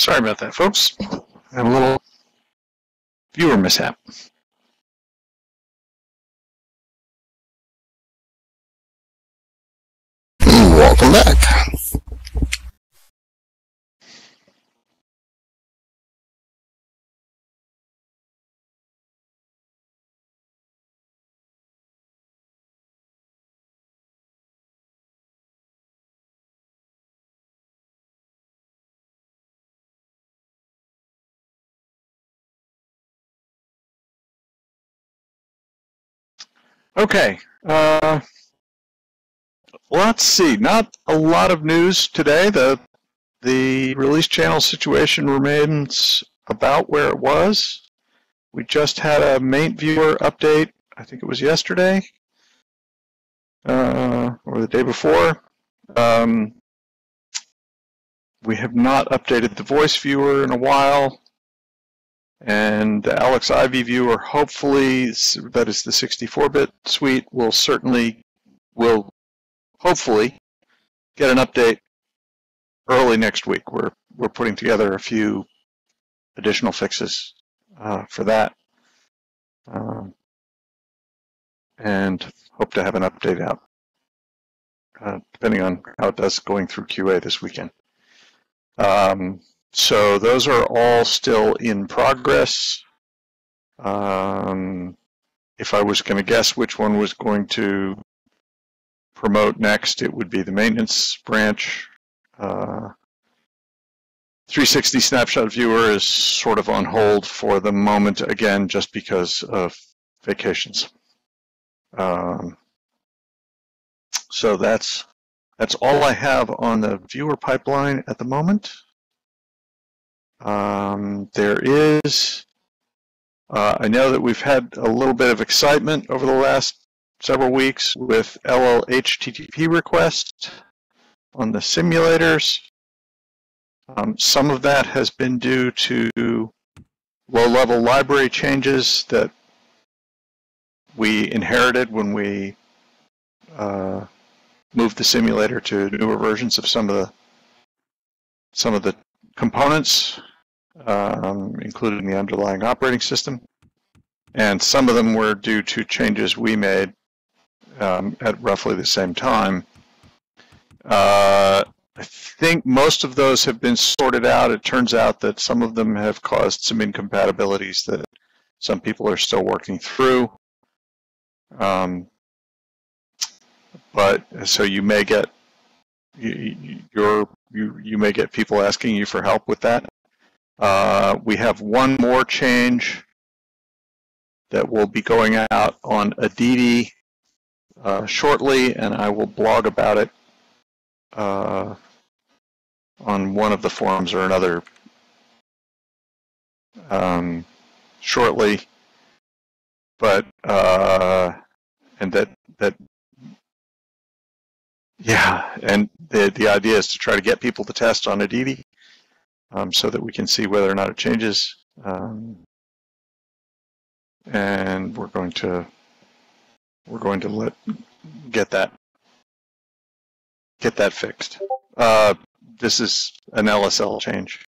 Sorry about that, folks. I Had a little viewer mishap. Okay. Uh, let's see. Not a lot of news today. The the release channel situation remains about where it was. We just had a main viewer update. I think it was yesterday uh, or the day before. Um, we have not updated the voice viewer in a while. And the Alex Ivy viewer, hopefully, that is the 64-bit suite, will certainly, will hopefully get an update early next week. We're, we're putting together a few additional fixes uh, for that. Um, and hope to have an update out, uh, depending on how it does going through QA this weekend. Um, so those are all still in progress. Um, if I was going to guess which one was going to promote next, it would be the maintenance branch. Uh, 360 snapshot viewer is sort of on hold for the moment, again, just because of vacations. Um, so that's that's all I have on the viewer pipeline at the moment. Um, there is, uh, I know that we've had a little bit of excitement over the last several weeks with LLHTTP requests on the simulators. Um, some of that has been due to low-level library changes that we inherited when we uh, moved the simulator to newer versions of some of the some of the components um, including the underlying operating system. And some of them were due to changes we made um, at roughly the same time. Uh, I think most of those have been sorted out. It turns out that some of them have caused some incompatibilities that some people are still working through. Um, but so you may get you, you you you may get people asking you for help with that. Uh, we have one more change that will be going out on Aditi uh, shortly, and I will blog about it uh, on one of the forums or another um, shortly. But uh, and that that yeah, and the the idea is to try to get people to test on Aditi um, so that we can see whether or not it changes. Um, and we're going to we're going to let get that get that fixed. Uh, this is an LSL change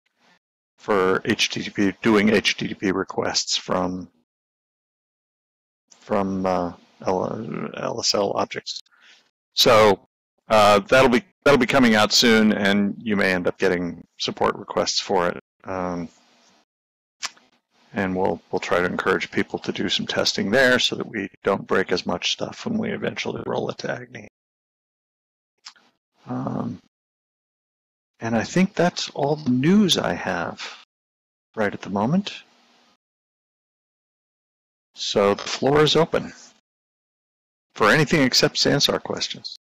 for HTTP doing HTTP requests from from uh, LSL objects. So uh, that'll be that'll be coming out soon, and you may end up getting support requests for it. Um, and we'll we'll try to encourage people to do some testing there so that we don't break as much stuff when we eventually roll it to Agni. Um, and I think that's all the news I have right at the moment. So the floor is open for anything except Sansar questions.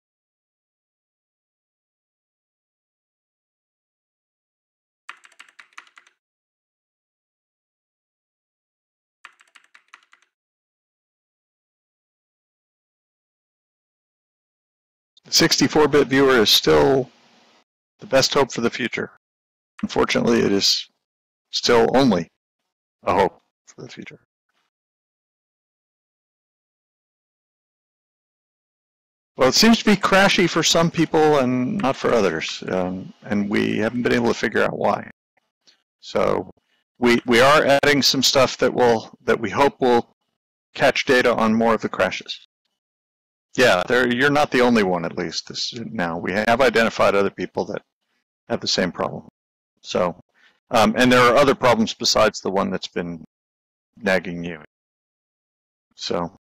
64-bit viewer is still the best hope for the future. Unfortunately, it is still only a hope for the future. Well, it seems to be crashy for some people and not for others, um, and we haven't been able to figure out why. So we we are adding some stuff that will that we hope will catch data on more of the crashes. Yeah, you're not the only one at least this now. We have identified other people that have the same problem. So um, and there are other problems besides the one that's been nagging you. So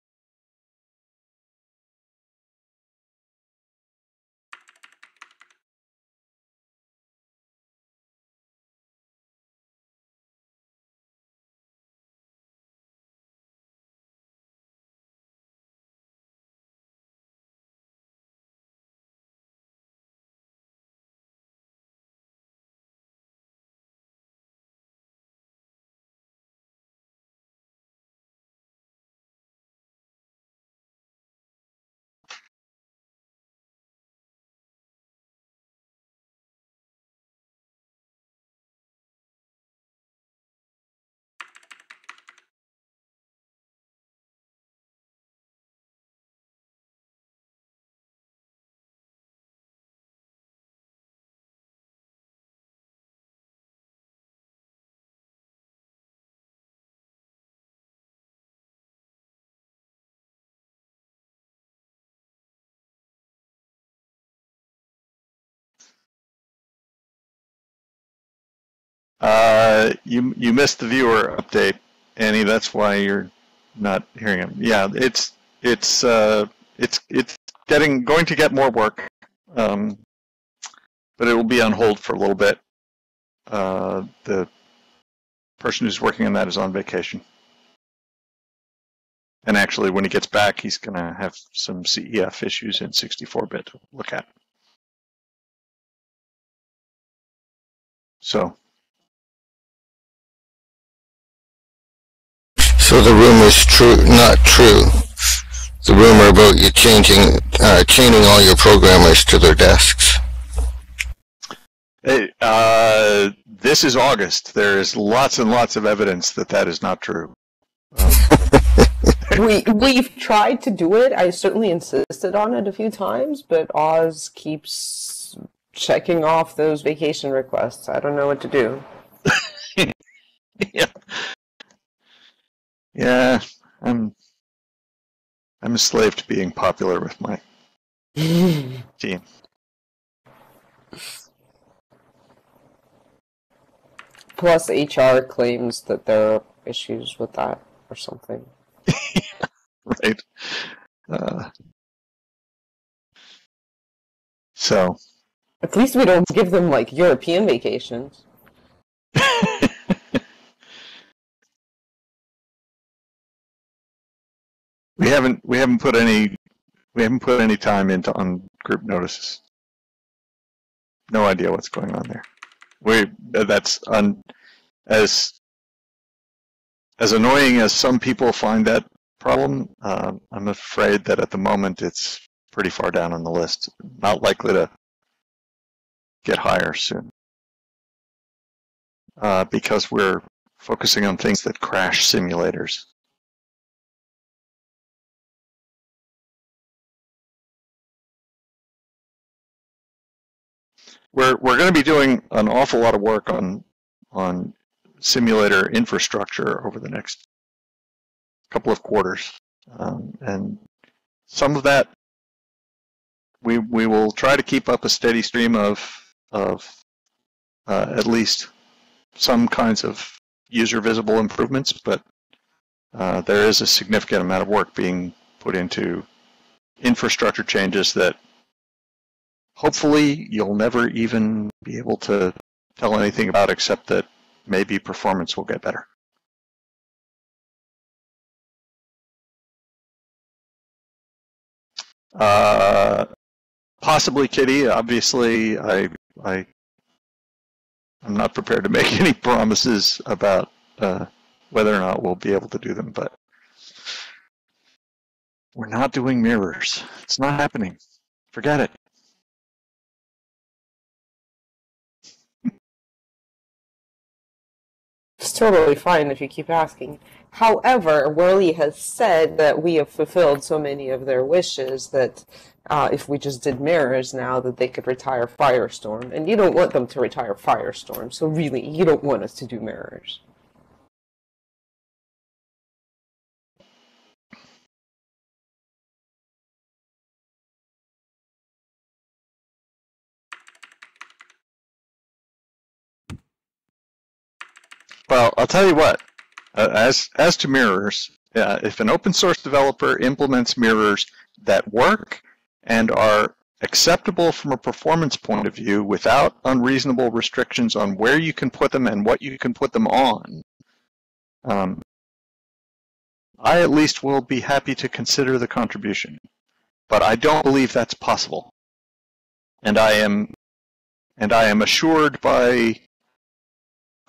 Uh, you you missed the viewer update, Annie. That's why you're not hearing him. Yeah, it's it's uh, it's it's getting going to get more work, um, but it will be on hold for a little bit. Uh, the person who's working on that is on vacation, and actually, when he gets back, he's going to have some CEF issues in 64-bit to look at. So So the rumor is true, not true. The rumor about you changing, uh, chaining all your programmers to their desks. Hey, uh, this is August. There is lots and lots of evidence that that is not true. Um, we we've tried to do it. I certainly insisted on it a few times, but Oz keeps checking off those vacation requests. I don't know what to do. yeah, yeah, I'm I'm a slave to being popular with my team. Plus, HR claims that there are issues with that or something. right. Uh, so. At least we don't give them like European vacations. We haven't we haven't put any we haven't put any time into on group notices. No idea what's going on there. We that's un, as as annoying as some people find that problem. Uh, I'm afraid that at the moment it's pretty far down on the list. Not likely to get higher soon uh, because we're focusing on things that crash simulators. We're we're going to be doing an awful lot of work on on simulator infrastructure over the next couple of quarters, um, and some of that we we will try to keep up a steady stream of of uh, at least some kinds of user visible improvements, but uh, there is a significant amount of work being put into infrastructure changes that hopefully you'll never even be able to tell anything about except that maybe performance will get better. Uh, possibly Kitty. Obviously, I, I, I'm not prepared to make any promises about uh, whether or not we'll be able to do them, but we're not doing mirrors. It's not happening. Forget it. It's totally fine if you keep asking. However, Whirly has said that we have fulfilled so many of their wishes that uh, if we just did mirrors now, that they could retire Firestorm. And you don't want them to retire Firestorm, so really, you don't want us to do mirrors. Well, I'll tell you what. Uh, as as to mirrors, uh, if an open source developer implements mirrors that work and are acceptable from a performance point of view without unreasonable restrictions on where you can put them and what you can put them on, um, I at least will be happy to consider the contribution. But I don't believe that's possible. And I am and I am assured by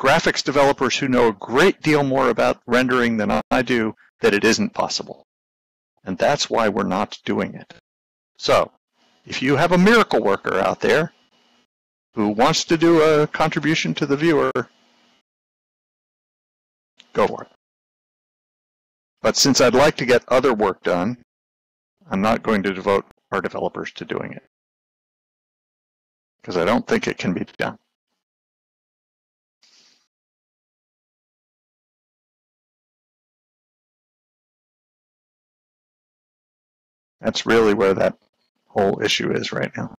graphics developers who know a great deal more about rendering than I do that it isn't possible. And that's why we're not doing it. So, if you have a miracle worker out there who wants to do a contribution to the viewer, go for it. But since I'd like to get other work done, I'm not going to devote our developers to doing it. Because I don't think it can be done. That's really where that whole issue is right now.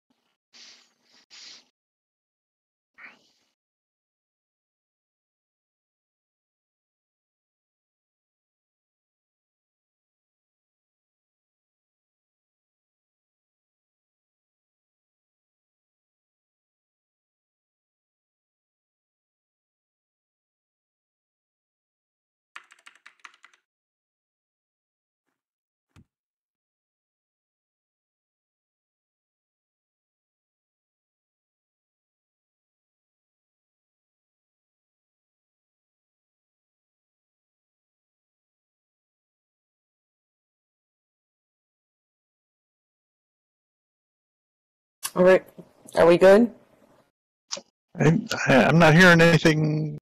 All right. Are we good? I, I'm not hearing anything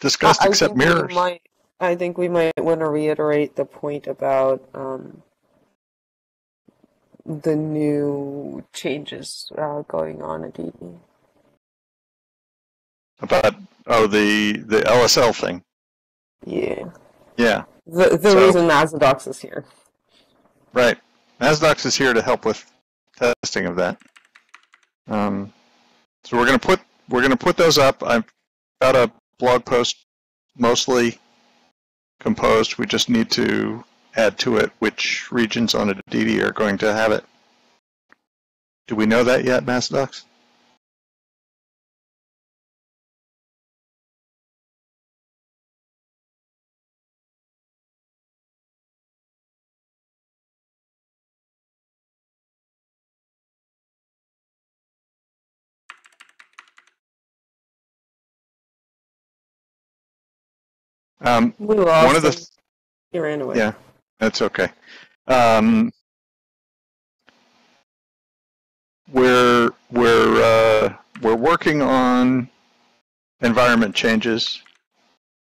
discussed I- I except we mirrors. might- I think we might want to reiterate the point about um, the new changes uh, going on at DD. About oh the the LSL thing. Yeah. Yeah, The the So- reason Mazidox is here. right. Mazidox is here to help with testing of that. Um, so we're gonna put we're gonna put those up. I've got a blog post mostly composed. We just need to add to it which regions on a DD are going to have it. Do we know that yet, Mazidox? Um, We one of the ran away. Yeah, that's okay. Um, we're we're uh, we're working on environment changes,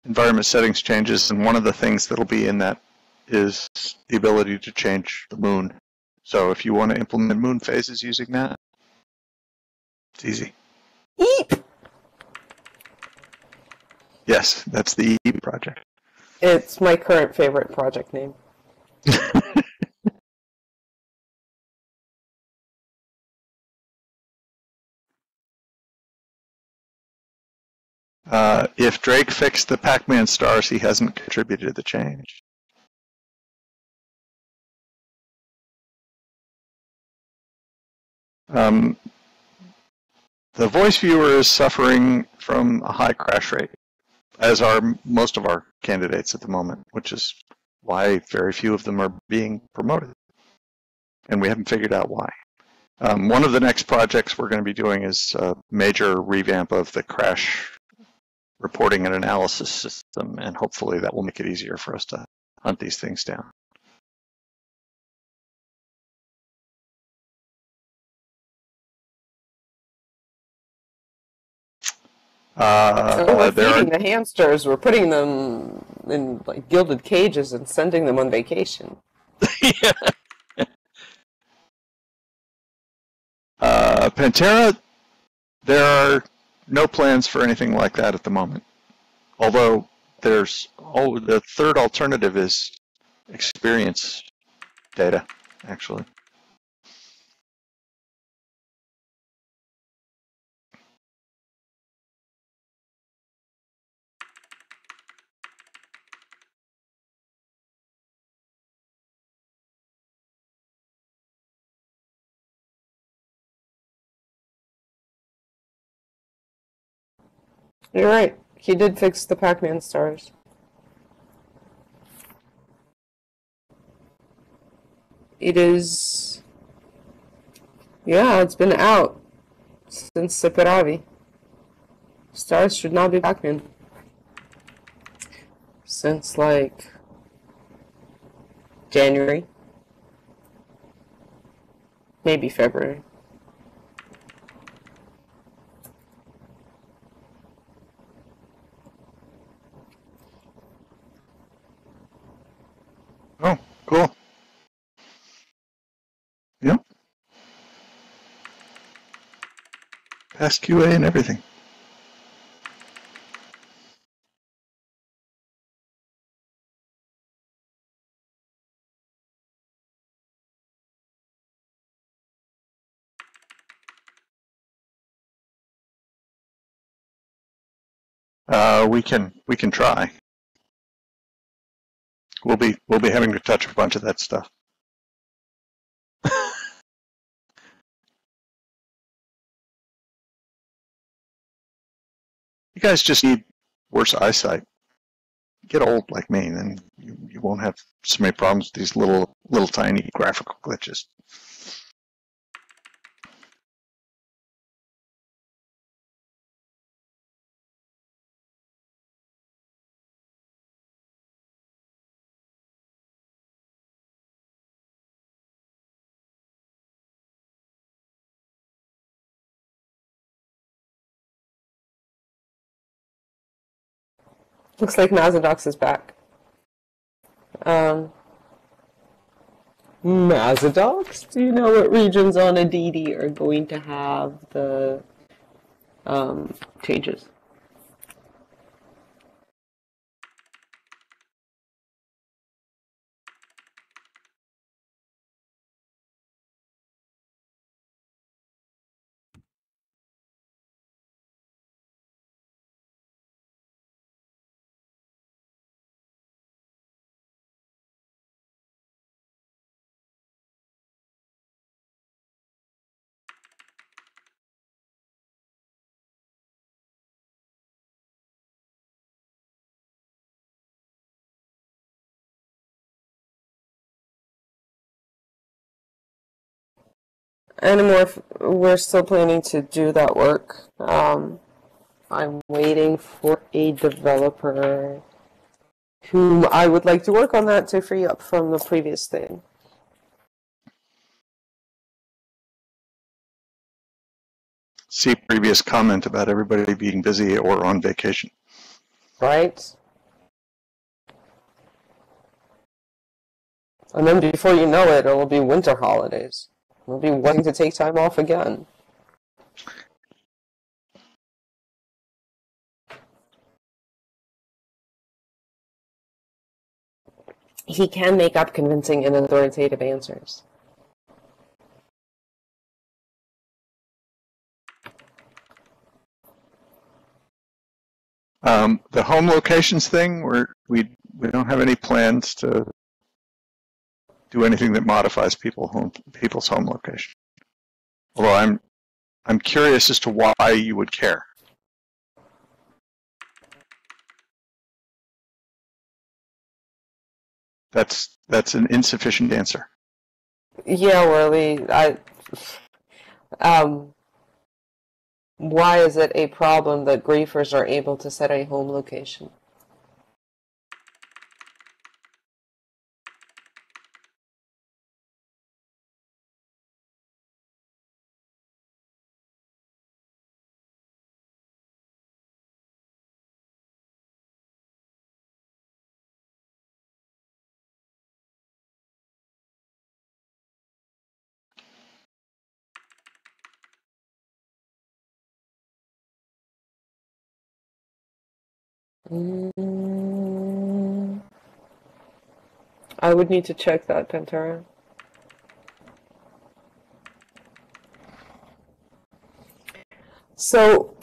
environment settings changes, and one of the things that'll be in that is the ability to change the moon. So if you want to implement moon phases using that, it's easy. Eep! Yes, that's the Project. It's my current favorite project name. Uh, if Drake fixed the Pac-Man stars, he hasn't contributed to the change. Um, the voice viewer is suffering from a high crash rate, as are most of our candidates at the moment, which is why very few of them are being promoted. And we haven't figured out why. Um, one of the next projects we're going to be doing is a major revamp of the crash reporting and analysis system, and hopefully that will make it easier for us to hunt these things down. Uh, So we're there are, feeding the hamsters. We're putting them in like gilded cages and sending them on vacation. uh, Pantera, there are no plans for anything like that at the moment. Although there's, oh, the third alternative is experience data, actually. You're right. He did fix the Pac-Man stars. It is. Yeah, it's been out since Separavi. Stars should not be Pac-Man. Since like January. Maybe February. Oh, cool. Yep. Past QA and everything. Uh, we can we can try. We'll be we'll be having to touch a bunch of that stuff. you guys just need worse eyesight. Get old like me, and you, you won't have so many problems with these little little tiny graphical glitches. Looks like Mazidox is back. Um, Mazidox? Do you know what regions on Aditi are going to have the um, changes? Animorph, we're still planning to do that work. Um, I'm waiting for a developer whom I would like to work on that to free up from the previous thing. See previous comment about everybody being busy or on vacation. Right? And then before you know it, it'll be winter holidays. We'll be wanting to take time off again. He can make up convincing and authoritative answers. Um, the home locations thing, we're, we we don't have any plans to do anything that modifies people home people's home location. Although I'm I'm curious as to why you would care. That's that's an insufficient answer. Yeah, Whirly, I. Um, why is it a problem that griefers are able to set a home location? Mm, I would need to check that, Pantera. So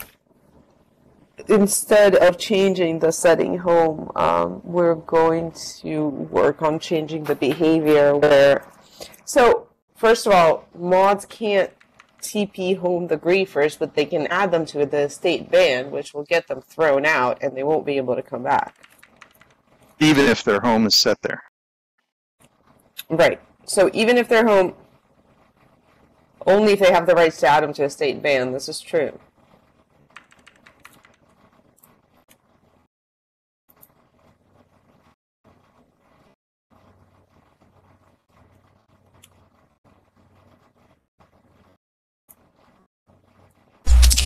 instead of changing the setting home, um, we're going to work on changing the behavior where. So, first of all, mods can't TP home the griefers, but they can add them to the state ban, which will get them thrown out and they won't be able to come back. Even if their home is set there. Right. So, even if they're home, only if they have the rights to add them to the state ban, this is true.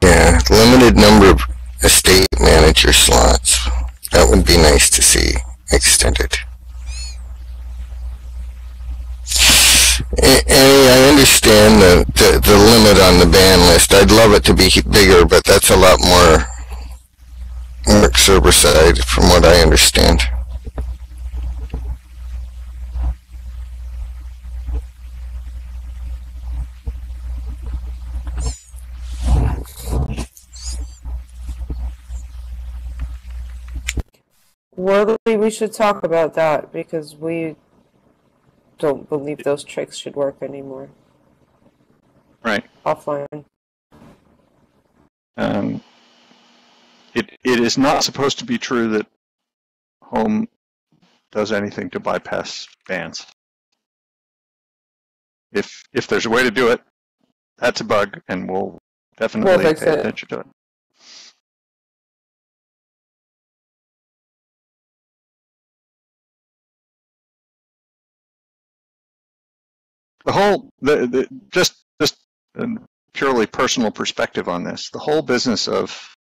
Yeah, limited number of estate manager slots. That would be nice to see extended. I understand the, the, the limit on the ban list. I'd love it to be bigger, but that's a lot more work server side from what I understand. Well, we should talk about that because we don't believe those tricks should work anymore. Right. Offline. Um, it, it is not supposed to be true that home does anything to bypass bans. If if there's a way to do it, that's a bug, and we'll definitely fix pay it. attention to it. The whole the, the just just purely personal perspective on this. The whole business of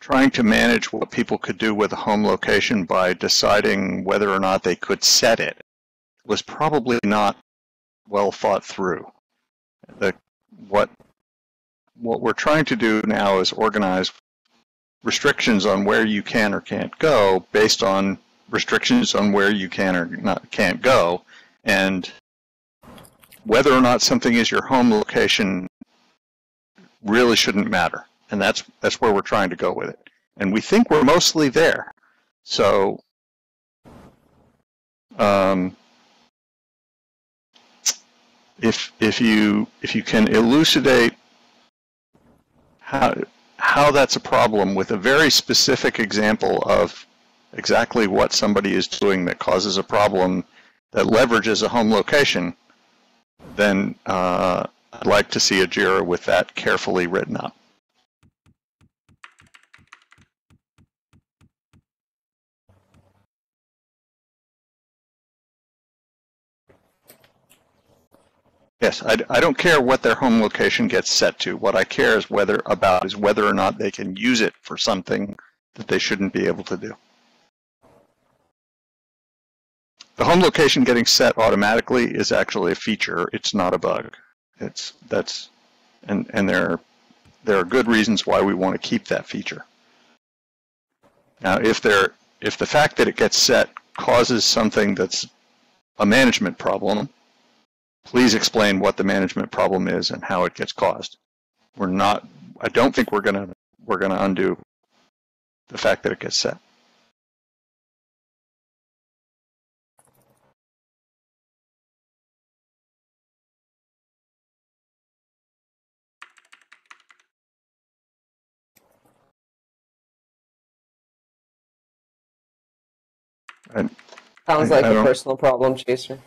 trying to manage what people could do with a home location by deciding whether or not they could set it was probably not well thought through. The, what what we're trying to do now is organize restrictions on where you can or can't go based on restrictions on where you can or not can't go and whether or not something is your home location really shouldn't matter. And that's that's where we're trying to go with it. And we think we're mostly there. So um, if if you if you can elucidate how how that's a problem with a very specific example of exactly what somebody is doing that causes a problem that leverages a home location, then uh, I'd like to see a JIRA with that carefully written up. Yes, I, I don't care what their home location gets set to. What I care is whether about is whether or not they can use it for something that they shouldn't be able to do. The home location getting set automatically is actually a feature. It's not a bug. It's that's and and there there are good reasons why we want to keep that feature. Now, if there if the fact that it gets set causes something that's a management problem, please explain what the management problem is and how it gets caused. We're not, I don't think we're gonna, we're gonna undo the fact that it gets set. And Sounds I- like I a personal problem, Chaser.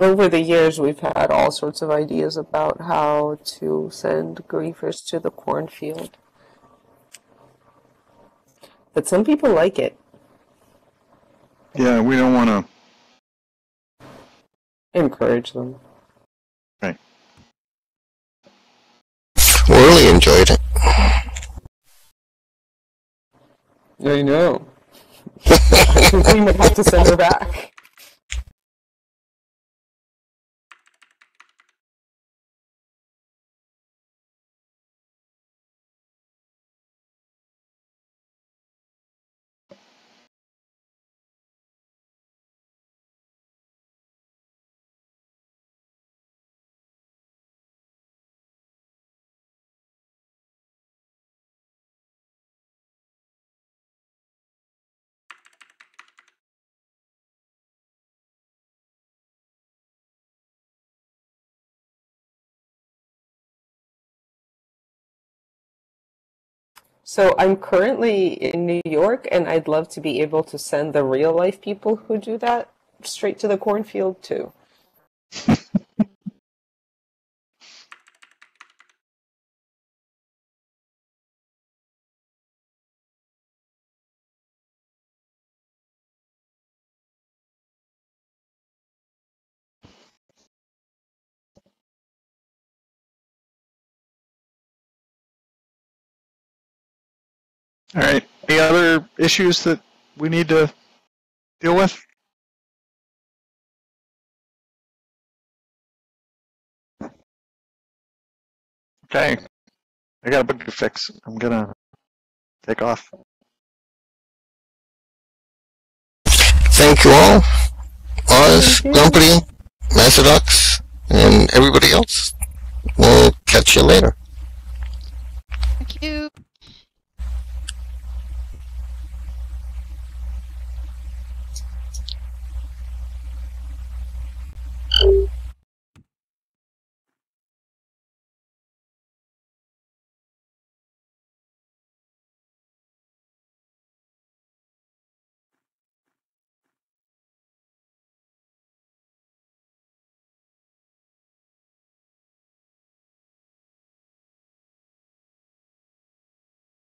over the years, we've had all sorts of ideas about how to send griefers to the cornfield. But some people like it. Yeah, we don't want to encourage them. Right. Really enjoyed it. I know. We might have to send her back. So I'm currently in New York, and I'd love to be able to send the real life people who do that straight to the cornfield too. All right. Any other issues that we need to deal with? Okay. I got a bug to fix. I'm gonna take off. Thank you all. Oz, Thank you. Grumpy, Mazidox, and everybody else. We'll catch you later. Thank you.